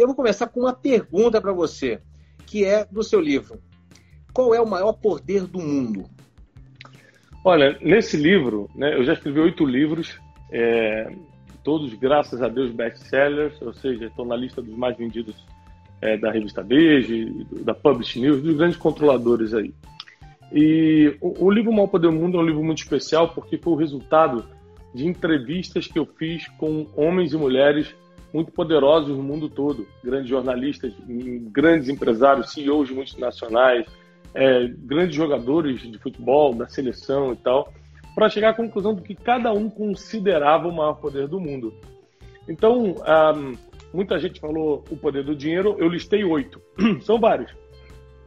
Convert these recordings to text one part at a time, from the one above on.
Eu vou começar com uma pergunta para você, que é do seu livro. Qual é o maior poder do mundo? Olha, nesse livro, né, eu já escrevi oito livros, é, todos, graças a Deus, best-sellers, ou seja, estão na lista dos mais vendidos é, da revista Beige, da Publish News, dos grandes controladores aí. E o, o livro Mal Poder do Mundo é um livro muito especial porque foi o resultado de entrevistas que eu fiz com homens e mulheres muito poderosos no mundo todo, grandes jornalistas, grandes empresários, CEOs multinacionais, é, grandes jogadores de futebol, da seleção e tal, para chegar à conclusão do que cada um considerava o maior poder do mundo. Então, um, muita gente falou o poder do dinheiro, eu listei oito. São vários.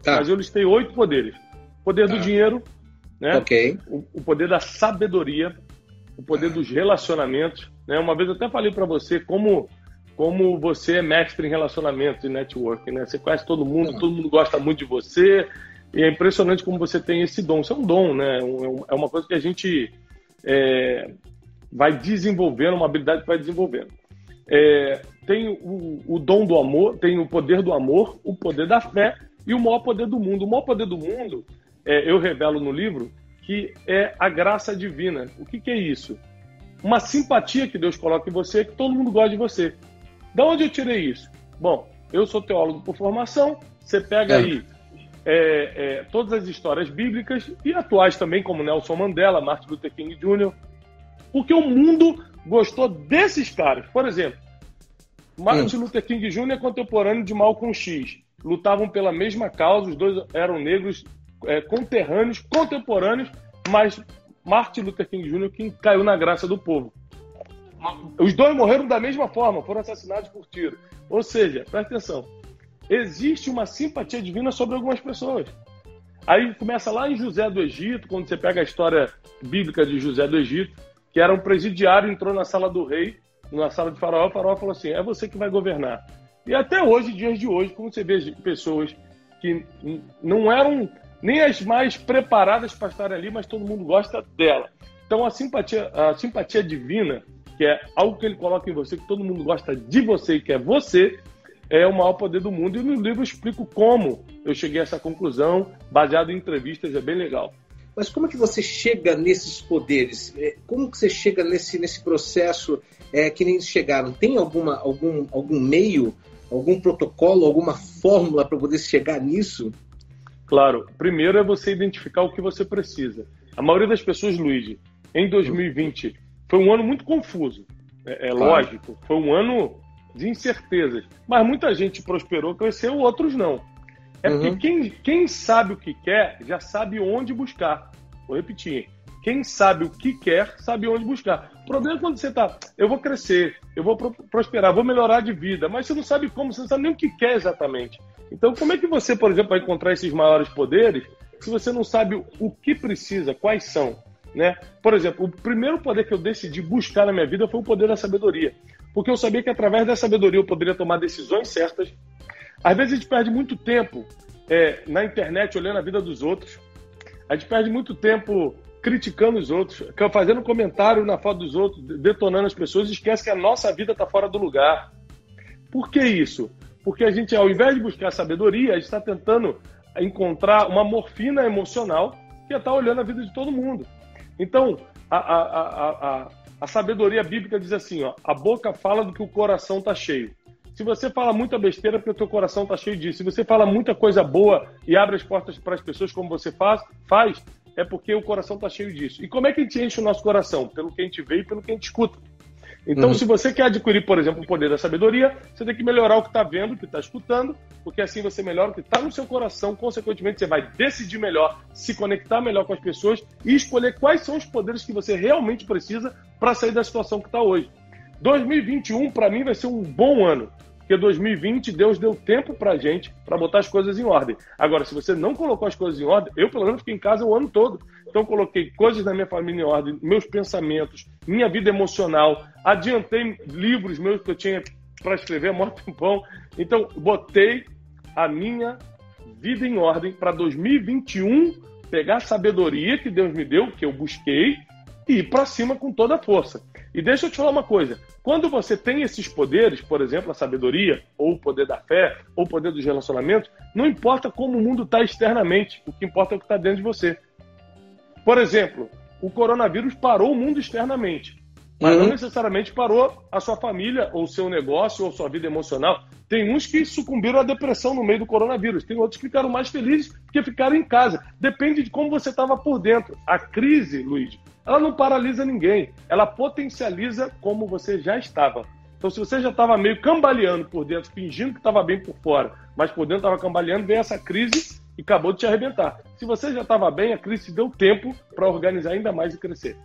Tá. Mas eu listei oito poderes. O poder tá. do dinheiro, né? Okay. O, o, poder da sabedoria, o poder tá. dos relacionamentos. Né? Uma vez eu até falei para você como como você é mestre em relacionamentos e networking, né? Você conhece todo mundo, todo mundo gosta muito de você, e é impressionante como você tem esse dom. Isso é um dom, né? É uma coisa que a gente é, vai desenvolvendo, uma habilidade que vai desenvolvendo. É, tem o, o, dom do amor, tem o poder do amor, o poder da fé e o maior poder do mundo. O maior poder do mundo, é, eu revelo no livro, que é a graça divina. O que, que, é isso? Uma simpatia que Deus coloca em você, que todo mundo gosta de você. Da onde eu tirei isso? Bom, eu sou teólogo por formação, você pega é. aí é, é, todas as histórias bíblicas e atuais também, como Nelson Mandela, Martin Luther King Jr., porque o mundo gostou desses caras. Por exemplo, Martin Luther King Jr. é contemporâneo de Malcolm X. Lutavam pela mesma causa, os dois eram negros é, conterrâneos, contemporâneos, mas Martin Luther King Jr. que caiu na graça do povo. Os dois morreram da mesma forma, foram assassinados por tiro. Ou seja, presta atenção, existe uma simpatia divina sobre algumas pessoas. Aí começa lá em José do Egito, quando você pega a história bíblica de José do Egito, que era um presidiário, entrou na sala do rei, na sala de faraó, o faraó falou assim, é você que vai governar. E até hoje, dias de hoje, como você vê pessoas que não eram nem as mais preparadas para estar ali, mas todo mundo gosta dela. Então a simpatia, a simpatia divina, que é algo que ele coloca em você, que todo mundo gosta de você e que é você, é o maior poder do mundo. E no livro eu explico como eu cheguei a essa conclusão, baseado em entrevistas, é bem legal. Mas como que você chega nesses poderes? É, como que você chega nesse, nesse processo é, que nem chegaram? Tem alguma, algum, algum meio, algum protocolo, alguma fórmula para poder chegar nisso? Claro. Primeiro é você identificar o que você precisa. A maioria das pessoas, Luiz, em 2020 foi um ano muito confuso. É, é claro. lógico. Foi um ano de incertezas. Mas muita gente prosperou, cresceu, outros não. É uhum. porque quem, quem sabe o que quer já sabe onde buscar. Vou repetir. Quem sabe o que quer, sabe onde buscar. O problema é quando você está, eu vou crescer, eu vou prosperar, vou melhorar de vida, mas você não sabe como, você não sabe nem o que quer exatamente. Então, como é que você, por exemplo, vai encontrar esses maiores poderes se você não sabe o que precisa, quais são? Né? Por exemplo, o primeiro poder que eu decidi buscar na minha vida foi o poder da sabedoria porque eu sabia que através da sabedoria eu poderia tomar decisões certas. Às vezes a gente perde muito tempo é, na internet olhando a vida dos outros, a gente perde muito tempo criticando os outros, fazendo comentário na foto dos outros, detonando as pessoas, esquece que a nossa vida está fora do lugar. Por que isso? Porque a gente, ao invés de buscar sabedoria, a gente está tentando encontrar uma morfina emocional que é estar tá olhando a vida de todo mundo. Então, a, a, a, a sabedoria bíblica diz assim, ó, a boca fala do que o coração está cheio. Se você fala muita besteira, é porque o teu coração está cheio disso. Se você fala muita coisa boa e abre as portas para as pessoas como você faz, faz, é porque o coração está cheio disso. E como é que a gente enche o nosso coração? Pelo que a gente vê e pelo que a gente escuta. Então, uhum. se você quer adquirir, por exemplo, o poder da sabedoria, você tem que melhorar o que está vendo, o que está escutando, porque assim você melhora o que está no seu coração. Consequentemente, você vai decidir melhor, se conectar melhor com as pessoas e escolher quais são os poderes que você realmente precisa para sair da situação que está hoje. 2021, para mim, vai ser um bom ano. Porque 2020 Deus deu tempo pra gente para botar as coisas em ordem. Agora, se você não colocou as coisas em ordem, eu pelo menos fiquei em casa o ano todo. Então coloquei coisas da minha família em ordem, meus pensamentos, minha vida emocional, adiantei livros meus que eu tinha para escrever há muito tempão. Então, botei a minha vida em ordem para 2021 pegar a sabedoria que Deus me deu, que eu busquei, e ir para cima com toda a força. E deixa eu te falar uma coisa: quando você tem esses poderes, por exemplo, a sabedoria, ou o poder da fé, ou o poder dos relacionamentos, não importa como o mundo está externamente, o que importa é o que está dentro de você. Por exemplo, o coronavírus parou o mundo externamente, mas uhum. não necessariamente parou a sua família, ou seu negócio, ou sua vida emocional. Tem uns que sucumbiram à depressão no meio do coronavírus, tem outros que ficaram mais felizes porque ficaram em casa. Depende de como você estava por dentro. A crise, Luiz, ela não paralisa ninguém, ela potencializa como você já estava. Então, se você já estava meio cambaleando por dentro, fingindo que estava bem por fora, mas por dentro estava cambaleando, vem essa crise e acabou de te arrebentar. Se você já estava bem, a crise te deu tempo para organizar ainda mais e crescer.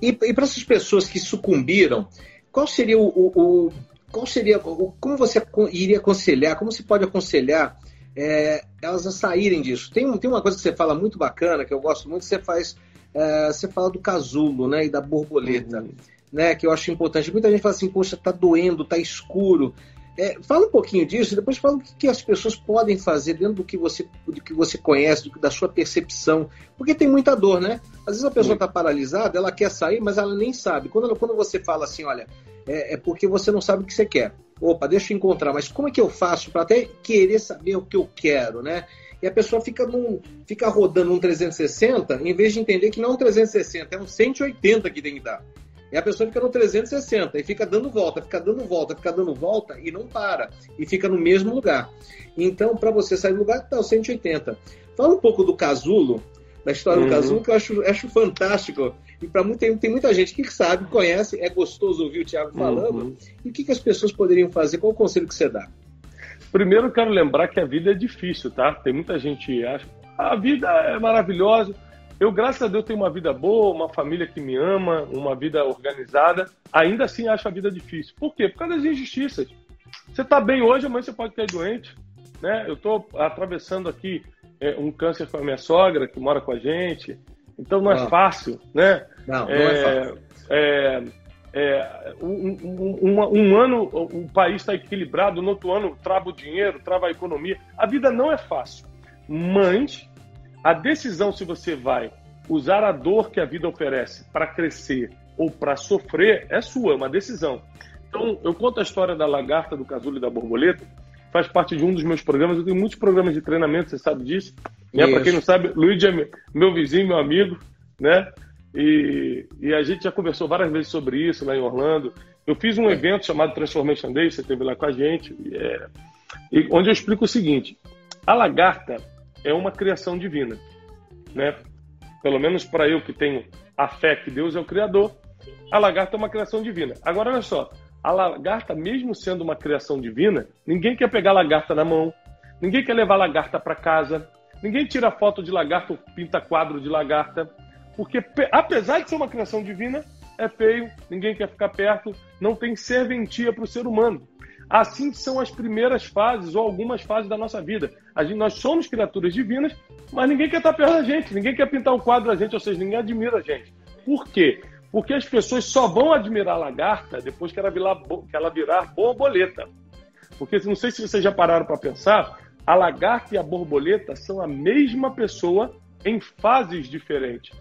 E, e para essas pessoas que sucumbiram, qual seria o, o, o qual seria o, como você iria aconselhar, como se pode aconselhar é, elas a saírem disso? Tem, tem uma coisa que você fala muito bacana, que eu gosto muito, você faz é, você fala do casulo, né, e da borboleta, uhum. né, que eu acho importante. Muita gente fala assim, poxa, tá doendo, tá escuro. É, fala um pouquinho disso, e depois fala o que, que, as pessoas podem fazer dentro do que você, do que você conhece, do, da sua percepção. Porque tem muita dor, né? Às vezes a pessoa está paralisada, ela quer sair, mas ela nem sabe. Quando, quando você fala assim, olha, é, é, porque você não sabe o que você quer. Opa, deixa eu encontrar, mas como é que eu faço para até querer saber o que eu quero, né? e a pessoa fica, num, fica rodando um 360 em vez de entender que não é um 360, é um 180 que tem que dar. E a pessoa fica no 360 e fica dando volta, fica dando volta, fica dando volta e não para. E fica no mesmo lugar. Então, para você sair do lugar, tá o 180. Fala um pouco do casulo, da história uhum. do casulo, que eu acho, acho fantástico. E para tem, tem muita gente que sabe, conhece, é gostoso ouvir o Thiago falando. Uhum. E o que, que as pessoas poderiam fazer? Qual o conselho que você dá? Primeiro, quero lembrar que a vida é difícil, tá? Tem muita gente que acha a vida é maravilhosa. Eu, graças a Deus, tenho uma vida boa, uma família que me ama, uma vida organizada. Ainda assim, acho a vida difícil. Por quê? Por causa das injustiças. Você está bem hoje, amanhã você pode cair doente. Né? Eu estou atravessando aqui é, um câncer com a minha sogra, que mora com a gente. Então, não é ah. fácil, né? Não, não é, é fácil. É, é, um, um, um, um, ano o país está equilibrado, no outro ano trava o dinheiro, trava a economia. A vida não é fácil, mas a decisão se você vai usar a dor que a vida oferece para crescer ou para sofrer é sua, é uma decisão. Então, eu conto a história da lagarta, do casulo e da borboleta, faz parte de um dos meus programas. Eu tenho muitos programas de treinamento, você sabe disso. Né? Para quem não sabe, Luiz é meu vizinho, meu amigo, né? E, e, a gente já conversou várias vezes sobre isso lá em Orlando. Eu fiz um evento chamado Transformation Day, você esteve lá com a gente, é, e onde eu explico o seguinte: a lagarta é uma criação divina, né? Pelo menos para eu que tenho a fé que Deus é o Criador, a lagarta é uma criação divina. Agora, olha só, a lagarta, mesmo sendo uma criação divina, ninguém quer pegar a lagarta na mão, ninguém quer levar a lagarta para casa, ninguém tira foto de lagarta ou pinta quadro de lagarta. Porque, apesar de ser uma criação divina, é feio, ninguém quer ficar perto, não tem serventia para o ser humano. Assim são as primeiras fases ou algumas fases da nossa vida. Gente, nós somos criaturas divinas, mas ninguém quer estar perto da gente, ninguém quer pintar um quadro da gente, ou seja, ninguém admira a gente. Por quê? Porque as pessoas só vão admirar a lagarta depois que ela virar, que ela virar borboleta. Porque não sei se vocês já pararam para pensar, a lagarta e a borboleta são a mesma pessoa em fases diferentes.